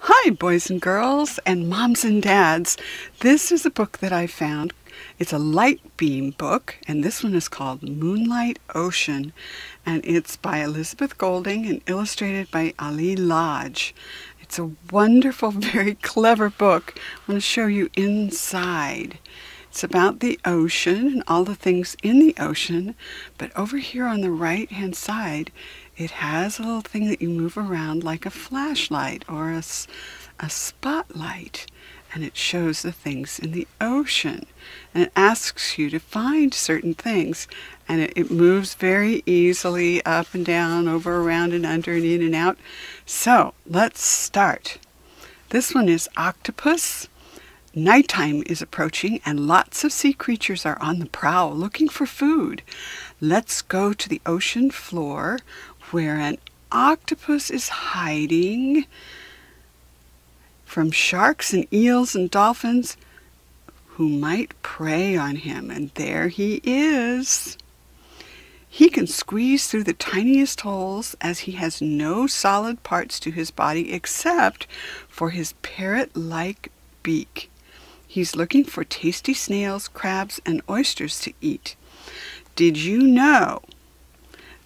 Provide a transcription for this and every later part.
Hi, boys and girls, and moms and dads. This is a book that I found. It's a light beam book, and this one is called Moonlight Ocean, and it's by Elizabeth Golding and illustrated by Ali Lodge. It's a wonderful, very clever book. I'm going to show you inside. It's about the ocean and all the things in the ocean, but over here on the right hand side, it has a little thing that you move around like a flashlight or a, a spotlight, and it shows the things in the ocean. And it asks you to find certain things, and it, it moves very easily up and down, over, around, and under, and in and out. So let's start. This one is octopus Nighttime is approaching and lots of sea creatures are on the prowl looking for food. Let's go to the ocean floor where an octopus is hiding from sharks and eels and dolphins who might prey on him. And there he is. He can squeeze through the tiniest holes as he has no solid parts to his body except for his parrot like beak. He's looking for tasty snails, crabs, and oysters to eat. Did you know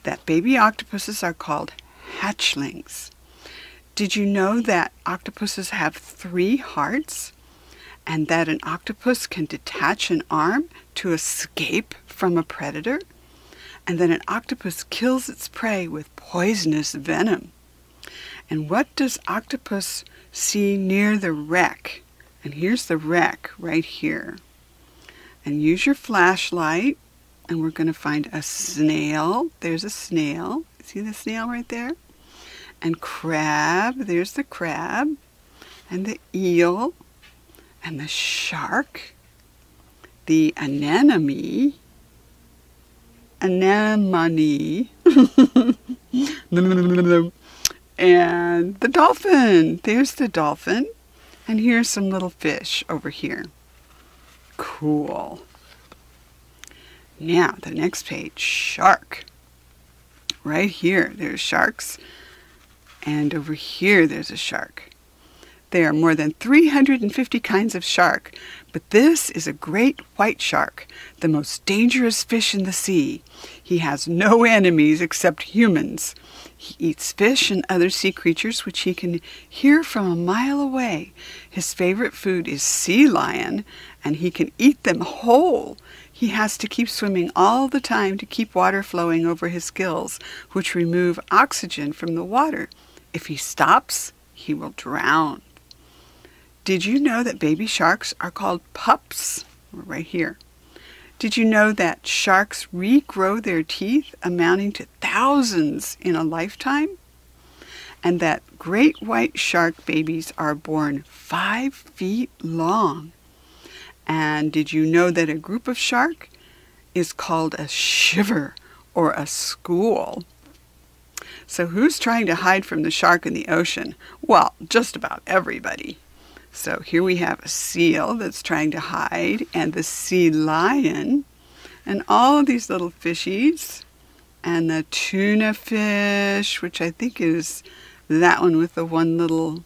that baby octopuses are called hatchlings? Did you know that octopuses have three hearts? And that an octopus can detach an arm to escape from a predator? And that an octopus kills its prey with poisonous venom? And what does octopus see near the wreck? And here's the wreck right here. And use your flashlight and we're going to find a snail. There's a snail. See the snail right there? And crab. There's the crab. And the eel. And the shark. The anemone. Anemone. and the dolphin. There's the dolphin. And here's some little fish over here. Cool. Now, the next page, shark. Right here, there's sharks. And over here, there's a shark. There are more than 350 kinds of shark, but this is a great white shark, the most dangerous fish in the sea. He has no enemies except humans. He eats fish and other sea creatures which he can hear from a mile away. His favorite food is sea lion, and he can eat them whole. He has to keep swimming all the time to keep water flowing over his gills, which remove oxygen from the water. If he stops, he will drown. Did you know that baby sharks are called pups? Right here. Did you know that sharks regrow their teeth amounting to thousands in a lifetime? And that great white shark babies are born five feet long. And did you know that a group of shark is called a shiver or a school? So who's trying to hide from the shark in the ocean? Well, just about everybody. So here we have a seal that's trying to hide, and the sea lion, and all these little fishies, and the tuna fish, which I think is that one with the one little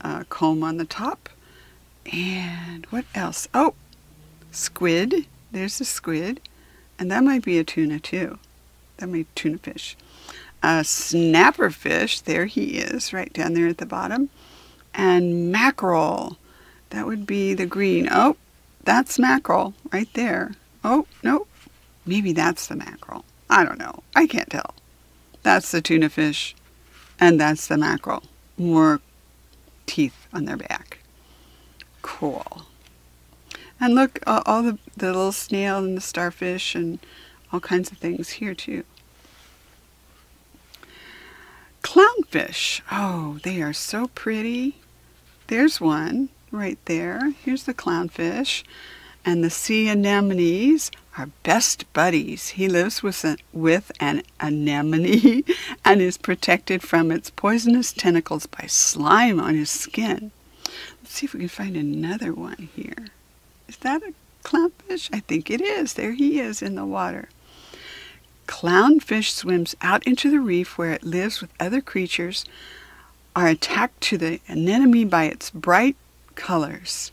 uh, comb on the top. And what else? Oh, squid. There's a squid. And that might be a tuna too. That might be tuna fish. A snapper fish. There he is, right down there at the bottom and mackerel. That would be the green. Oh, that's mackerel right there. Oh, no, maybe that's the mackerel. I don't know. I can't tell. That's the tuna fish, and that's the mackerel. More teeth on their back. Cool. And look, all the, the little snail and the starfish and all kinds of things here too. Clownfish. Oh, they are so pretty. There's one right there. Here's the clownfish. And the sea anemones are best buddies. He lives with, a, with an anemone and is protected from its poisonous tentacles by slime on his skin. See if we can find another one here. Is that a clownfish? I think it is. There he is in the water. Clownfish swims out into the reef where it lives with other creatures are attacked to the anemone by its bright colors.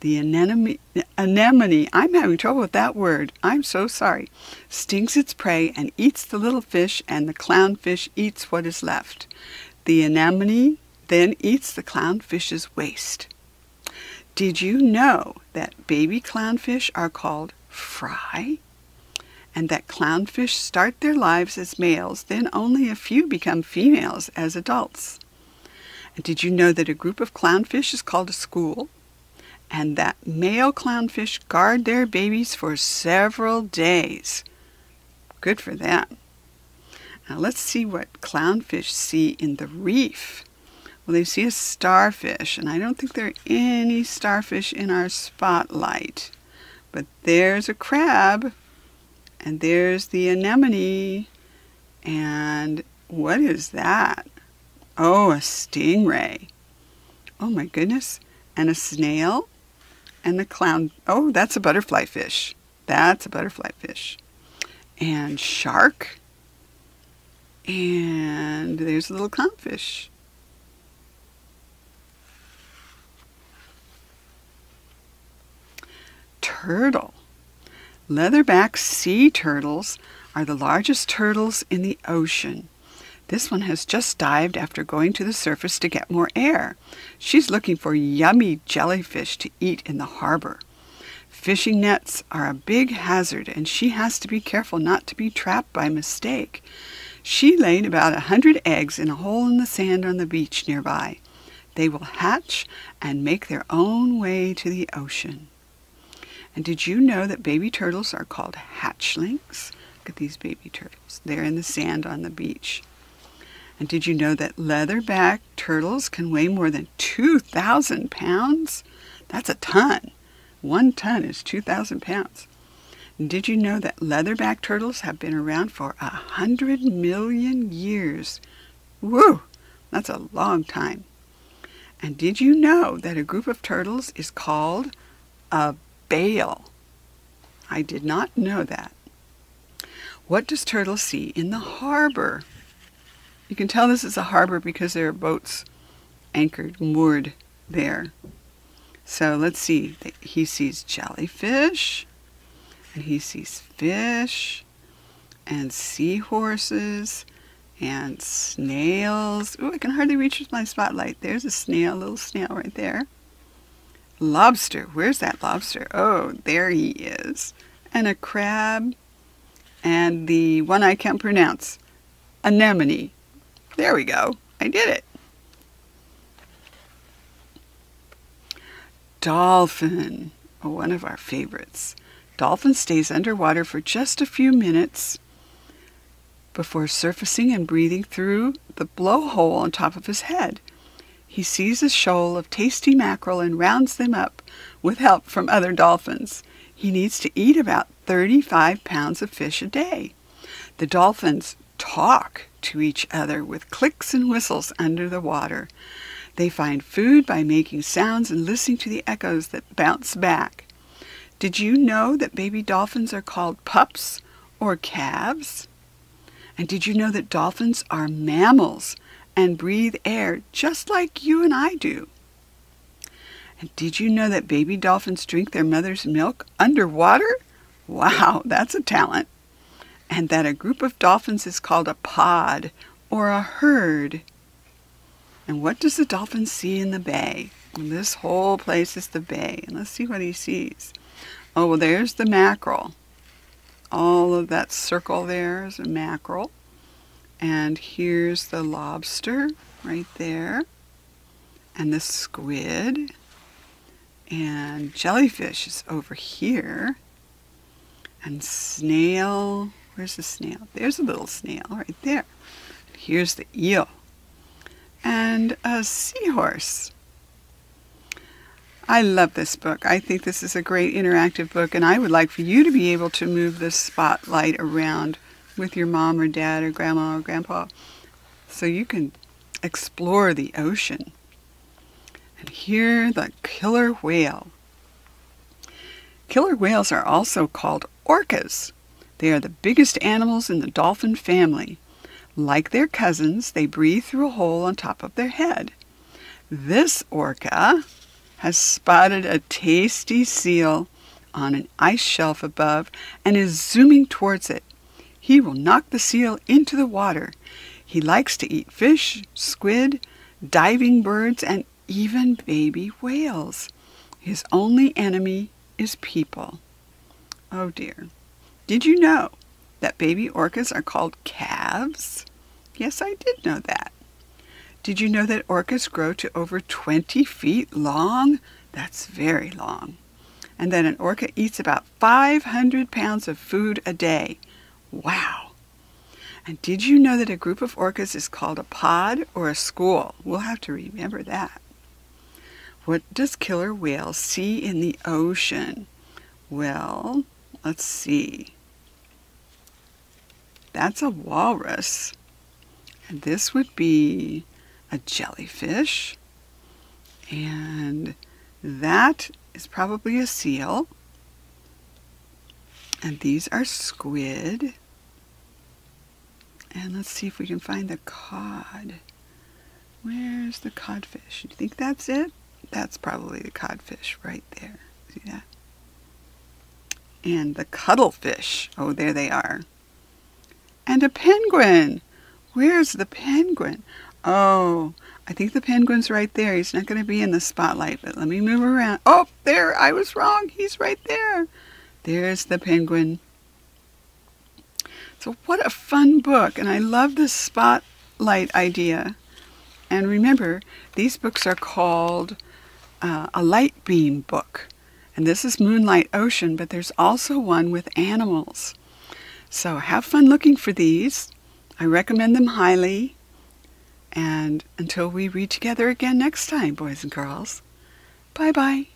The anemone, anemone, I'm having trouble with that word, I'm so sorry, stings its prey and eats the little fish, and the clownfish eats what is left. The anemone then eats the clownfish's waste. Did you know that baby clownfish are called fry? And that clownfish start their lives as males, then only a few become females as adults. And did you know that a group of clownfish is called a school? And that male clownfish guard their babies for several days. Good for them. Now let's see what clownfish see in the reef. Well, they see a starfish, and I don't think there are any starfish in our spotlight. But there's a crab, and there's the anemone, and what is that? Oh, a stingray. Oh my goodness. And a snail, and the clown. Oh, that's a butterfly fish. That's a butterfly fish. And shark. And there's a little clownfish. Turtle. Leatherback sea turtles are the largest turtles in the ocean. This one has just dived after going to the surface to get more air. She's looking for yummy jellyfish to eat in the harbor. Fishing nets are a big hazard, and she has to be careful not to be trapped by mistake. She laid about a hundred eggs in a hole in the sand on the beach nearby. They will hatch and make their own way to the ocean. And did you know that baby turtles are called hatchlings? Look at these baby turtles. They're in the sand on the beach. And did you know that leatherback turtles can weigh more than 2,000 pounds? That's a ton. One ton is 2,000 pounds. And did you know that leatherback turtles have been around for a hundred million years? Woo! That's a long time. And did you know that a group of turtles is called a bale. I did not know that. What does Turtle see in the harbor? You can tell this is a harbor because there are boats anchored, moored there. So let's see. He sees jellyfish, and he sees fish, and seahorses, and snails. Oh, I can hardly reach with my spotlight. There's a snail, a little snail right there. Lobster. Where's that lobster? Oh, there he is. And a crab. And the one I can't pronounce. Anemone. There we go. I did it. Dolphin. Oh, one of our favorites. Dolphin stays underwater for just a few minutes before surfacing and breathing through the blowhole on top of his head. He sees a shoal of tasty mackerel and rounds them up with help from other dolphins. He needs to eat about 35 pounds of fish a day. The dolphins talk to each other with clicks and whistles under the water. They find food by making sounds and listening to the echoes that bounce back. Did you know that baby dolphins are called pups or calves? And did you know that dolphins are mammals and breathe air just like you and I do. And did you know that baby dolphins drink their mother's milk underwater? Wow, that's a talent. And that a group of dolphins is called a pod or a herd. And what does the dolphin see in the bay? this whole place is the bay. And let's see what he sees. Oh, well, there's the mackerel. All of that circle there is a mackerel. And here's the lobster right there. And the squid. And jellyfish is over here. And snail. Where's the snail? There's a little snail right there. Here's the eel. And a seahorse. I love this book. I think this is a great interactive book, and I would like for you to be able to move the spotlight around with your mom or dad or grandma or grandpa so you can explore the ocean and hear the killer whale. Killer whales are also called orcas. They are the biggest animals in the dolphin family. Like their cousins, they breathe through a hole on top of their head. This orca has spotted a tasty seal on an ice shelf above and is zooming towards it. He will knock the seal into the water. He likes to eat fish, squid, diving birds, and even baby whales. His only enemy is people. Oh dear. Did you know that baby orcas are called calves? Yes, I did know that. Did you know that orcas grow to over 20 feet long? That's very long. And that an orca eats about 500 pounds of food a day. Wow. And did you know that a group of orcas is called a pod or a school? We'll have to remember that. What does killer whale see in the ocean? Well, let's see. That's a walrus. And this would be a jellyfish. And that is probably a seal. And these are squid. And let's see if we can find the cod. Where's the codfish? Do you think that's it? That's probably the codfish right there. See that? And the cuttlefish. Oh, there they are. And a penguin. Where's the penguin? Oh, I think the penguin's right there. He's not going to be in the spotlight, but let me move around. Oh, there, I was wrong. He's right there. There's the penguin. So what a fun book, and I love this spotlight idea. And remember, these books are called uh, a light beam book. And this is Moonlight Ocean, but there's also one with animals. So have fun looking for these. I recommend them highly. And until we read together again next time, boys and girls, bye bye.